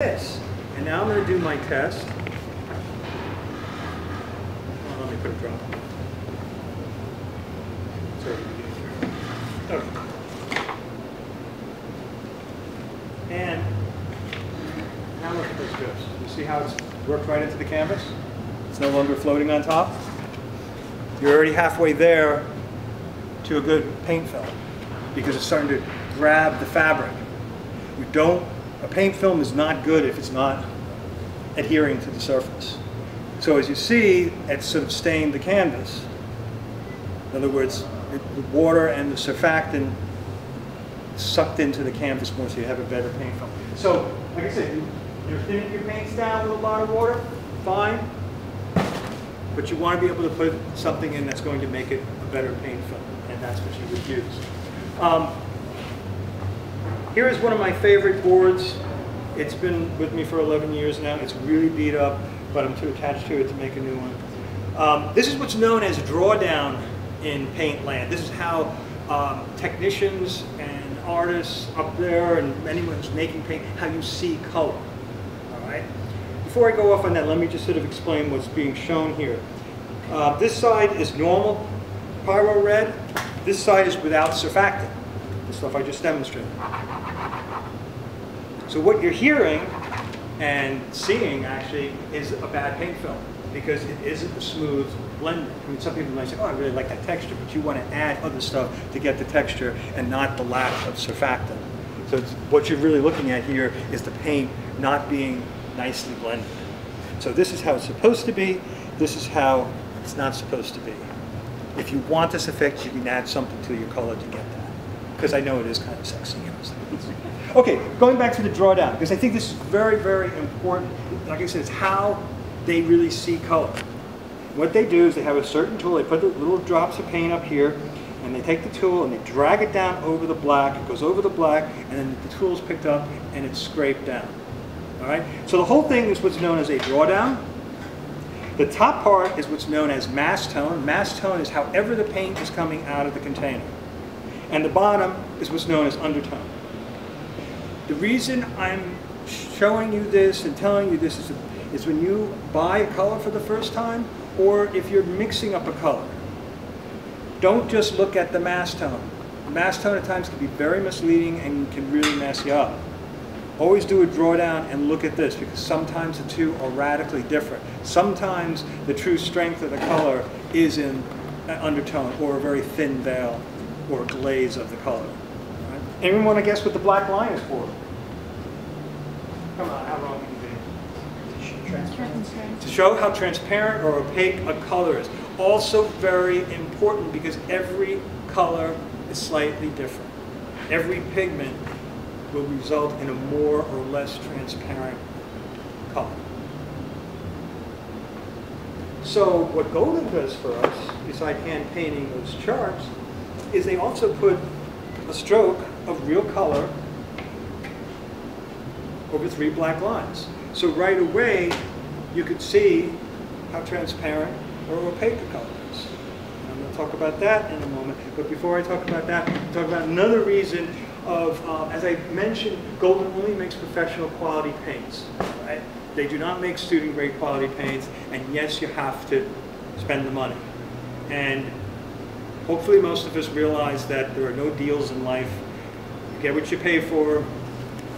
this. And now I'm going to do my test. Well, let me put a drop. Okay. And now look at this goes. You see how it's worked right into the canvas? It's no longer floating on top. You're already halfway there to a good paint film because it's starting to grab the fabric. You don't, a paint film is not good if it's not adhering to the surface. So as you see, it's sort of stained the canvas. In other words, it, the water and the surfactant sucked into the canvas more so you have a better paint film. So, like I said, you, you're thinning your paints down with a lot of water, fine. But you want to be able to put something in that's going to make it a better paint film, and that's what you would use. Um, here is one of my favorite boards. It's been with me for 11 years now. It's really beat up, but I'm too attached to it to make a new one. Um, this is what's known as drawdown in paint land. This is how um, technicians and artists up there and anyone who's making paint, how you see color. All right. Before I go off on that, let me just sort of explain what's being shown here. Uh, this side is normal pyrrole red. This side is without surfactant, stuff I just demonstrated. So what you're hearing and seeing actually is a bad paint film because it isn't a smooth blend. I mean, some people might say, oh, I really like that texture, but you want to add other stuff to get the texture and not the lack of surfactant. So what you're really looking at here is the paint not being nicely blended. So this is how it's supposed to be. This is how it's not supposed to be. If you want this effect, you can add something to your color to get that. Because I know it is kind of sexy. Okay, going back to the drawdown, because I think this is very, very important. Like I said, it's how they really see color. What they do is they have a certain tool, they put the little drops of paint up here, and they take the tool and they drag it down over the black, it goes over the black, and then the tool is picked up and it's scraped down. All right? So the whole thing is what's known as a drawdown. The top part is what's known as mass tone. Mass tone is however the paint is coming out of the container. And the bottom is what's known as undertone. The reason I'm showing you this and telling you this is, is when you buy a color for the first time, or if you're mixing up a color, don't just look at the mass tone. The mass tone at times can be very misleading and can really mess you up. Always do a drawdown and look at this because sometimes the two are radically different. Sometimes the true strength of the color is in an undertone or a very thin veil or glaze of the color. Anyone want to guess what the black line is for? Come on, how wrong can you be? To show how transparent or opaque a color is. Also very important because every color is slightly different. Every pigment will result in a more or less transparent color. So what Golden does for us, besides hand painting those charts, is they also put a stroke of real color over three black lines. So right away, you could see how transparent or opaque the color is. And I'm going to talk about that in a moment. But before I talk about that, I'll talk about another reason of, uh, as I mentioned, Golden only makes professional quality paints. Right? They do not make student grade quality paints, and yes, you have to spend the money. And hopefully most of us realize that there are no deals in life. You get what you pay for.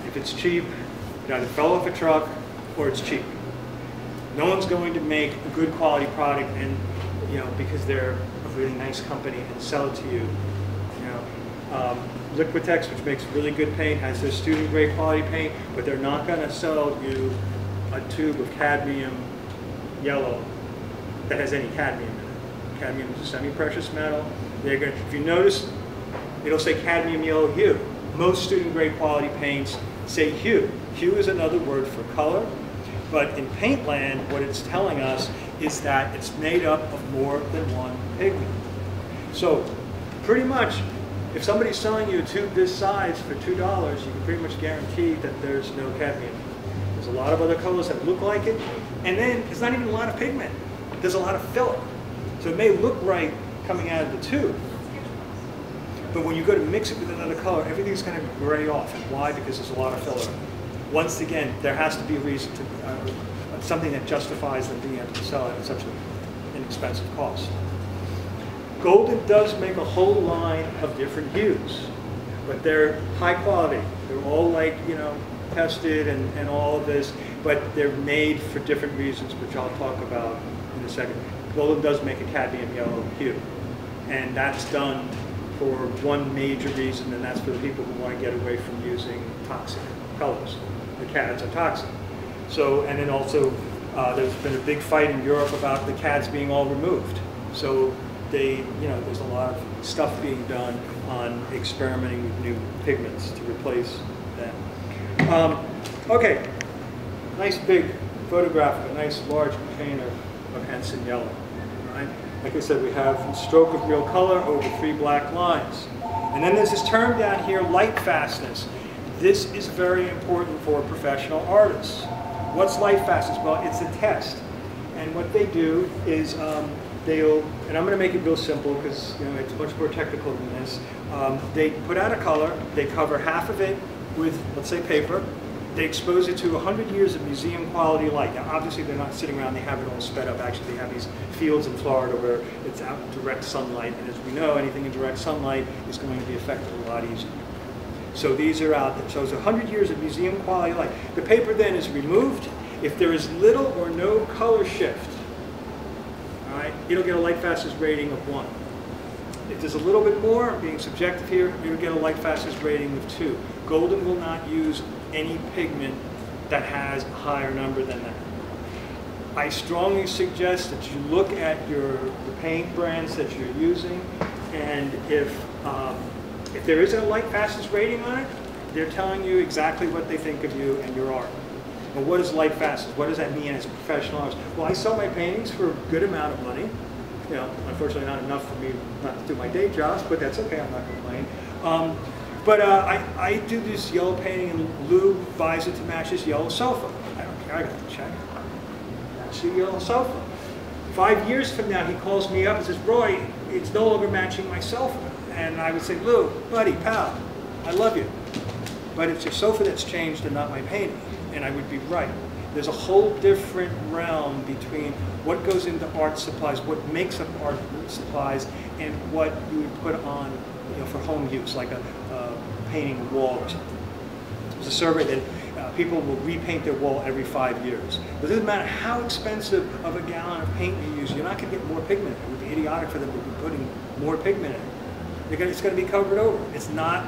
If it's cheap, it either fell off a truck or it's cheap. No one's going to make a good quality product and you know because they're a really nice company and sell it to you. You know, um, Liquitex, which makes really good paint, has their student grade quality paint, but they're not going to sell you a tube of cadmium yellow that has any cadmium. Cadmium is a semi-precious metal. They're going if you notice, it'll say cadmium yellow hue. Most student grade quality paints say hue. Hue is another word for color, but in Paintland, what it's telling us is that it's made up of more than one pigment. So pretty much, if somebody's selling you a tube this size for $2, you can pretty much guarantee that there's no cadmium. There's a lot of other colors that look like it, and then there's not even a lot of pigment. There's a lot of filler. So it may look right coming out of the tube, but when you go to mix it with another color, everything's going to gray off. And why? Because there's a lot of filler. once again, there has to be a reason to, uh, something that justifies them being able to sell it at such an inexpensive cost. Golden does make a whole line of different hues, but they're high quality. They're all like, you know, tested and, and all of this, but they're made for different reasons, which I'll talk about in a second. Golden does make a cadmium yellow hue, and that's done for one major reason, and that's for the people who want to get away from using toxic colors. The CADs are toxic. So, and then also, uh, there's been a big fight in Europe about the CADs being all removed. So they, you know, there's a lot of stuff being done on experimenting with new pigments to replace them. Um, okay, nice big photograph a nice large container of Hansa yellow. Right? Like I said, we have stroke of real color over three black lines. And then there's this term down here, light fastness. This is very important for professional artists. What's light fastness? Well, it's a test. And what they do is um, they'll, and I'm going to make it real simple because you know it's much more technical than this. Um, they put out a color, they cover half of it with, let's say, paper. They expose it to 100 years of museum quality light. Now, obviously, they're not sitting around, they have it all sped up. Actually, they have these fields in Florida where it's out in direct sunlight. And as we know, anything in direct sunlight is going to be affected a lot easier. So these are out there. So it's 100 years of museum quality light. The paper then is removed. If there is little or no color shift, all right, it'll get a light fastness rating of one. If there's a little bit more, being subjective here, you'll get a light fastness rating of two. Golden will not use any pigment that has a higher number than that. I strongly suggest that you look at your the paint brands that you're using, and if um, if there isn't a light fastness rating on it, they're telling you exactly what they think of you and your art. But what is light fastness? What does that mean as a professional artist? Well, I sell my paintings for a good amount of money. You know, unfortunately not enough for me not to do my day jobs, but that's okay, I'm not complaining. Um, but uh, I, I do this yellow painting and Lou buys it to match his yellow sofa. I don't care, I got the check. Match the yellow sofa. Five years from now, he calls me up and says, Roy, it's no longer matching my sofa. And I would say, Lou, buddy, pal, I love you. But it's your sofa that's changed and not my painting. And I would be right. There's a whole different realm between what goes into art supplies, what makes up art supplies, and what you would put on you know, for home use, like a, a painting wall or something. There's a survey that uh, people will repaint their wall every five years. But it doesn't matter how expensive of a gallon of paint you use, you're not going to get more pigment. It would be idiotic for them to be putting more pigment in. Gonna, it's going to be covered over. It's not